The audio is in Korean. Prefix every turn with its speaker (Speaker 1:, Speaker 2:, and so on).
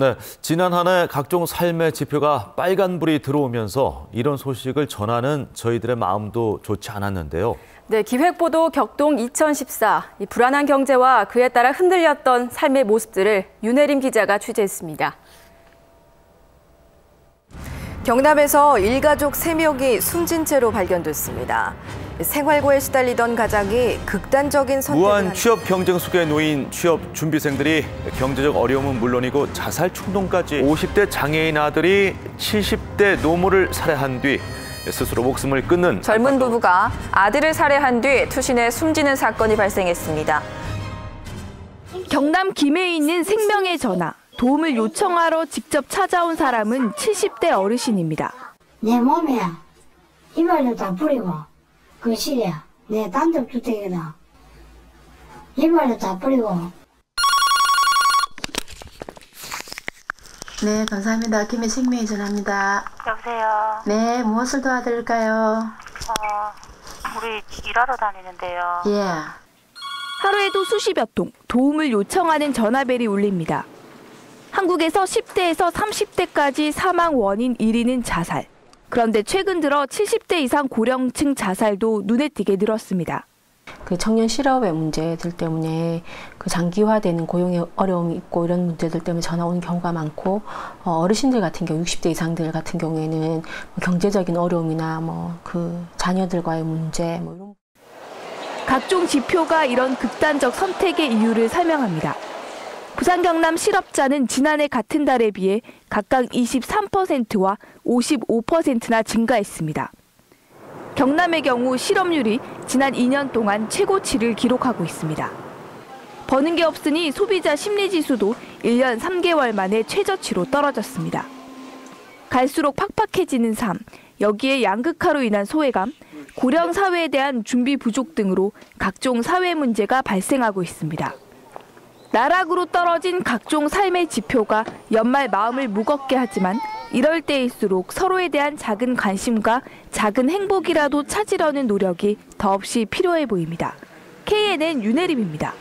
Speaker 1: 네, 지난 한 해 각종 삶의 지표가 빨간불이 들어오면서 이런 소식을 전하는 저희들의 마음도 좋지 않았는데요.
Speaker 2: 네, 기획보도 격동 2014. 이 불안한 경제와 그에 따라 흔들렸던 삶의 모습들을 윤혜림 기자가 취재했습니다.
Speaker 3: 경남에서 일가족 3명이 숨진 채로 발견됐습니다. 생활고에 시달리던 가장이 극단적인 선택을
Speaker 1: 무한
Speaker 3: 한
Speaker 1: 취업 경쟁 속에 놓인 취업 준비생들이 경제적 어려움은 물론이고 자살 충동까지 50대 장애인 아들이 70대 노모를 살해한 뒤 스스로 목숨을 끊는
Speaker 4: 젊은 부부가 아들을 살해한 뒤 투신해 숨지는 사건이 발생했습니다.
Speaker 5: 경남 김해에 있는 생명의 전화. 도움을 요청하러 직접 찾아온 사람은 70대 어르신입니다.
Speaker 6: 내 몸에 이발도 다 뿌리고 그 실에 내 단독주택이다 이발도 다 뿌리고
Speaker 7: 네, 감사합니다. 김해 생명의 전화입니다.
Speaker 8: 여보세요.
Speaker 7: 네, 무엇을 도와드릴까요?
Speaker 8: 어, 우리 일하러 다니는데요.
Speaker 7: 예.
Speaker 5: 하루에도 수십여 통 도움을 요청하는 전화벨이 울립니다. 한국에서 10대에서 30대까지 사망 원인 1위는 자살. 그런데 최근 들어 70대 이상 고령층 자살도 눈에 띄게 늘었습니다.
Speaker 9: 그 청년 실업의 문제들 때문에 그 장기화되는 고용의 어려움이 있고 이런 문제들 때문에 전화 오는 경우가 많고 어, 어르신들 같은 경우 60대 이상들 같은 경우에는 뭐 경제적인 어려움이나 뭐 그 자녀들과의 문제 뭐 이런
Speaker 5: 각종 지표가 이런 극단적 선택의 이유를 설명합니다. 부산 경남 실업자는 지난해 같은 달에 비해 각각 23%와 55%나 증가했습니다. 경남의 경우 실업률이 지난 2년 동안 최고치를 기록하고 있습니다. 버는 게 없으니 소비자 심리지수도 1년 3개월 만에 최저치로 떨어졌습니다. 갈수록 팍팍해지는 삶, 여기에 양극화로 인한 소외감, 고령 사회에 대한 준비 부족 등으로 각종 사회 문제가 발생하고 있습니다. 나락으로 떨어진 각종 삶의 지표가 연말 마음을 무겁게 하지만 이럴 때일수록 서로에 대한 작은 관심과 작은 행복이라도 찾으려는 노력이 더없이 필요해 보입니다. KNN 윤혜림입니다.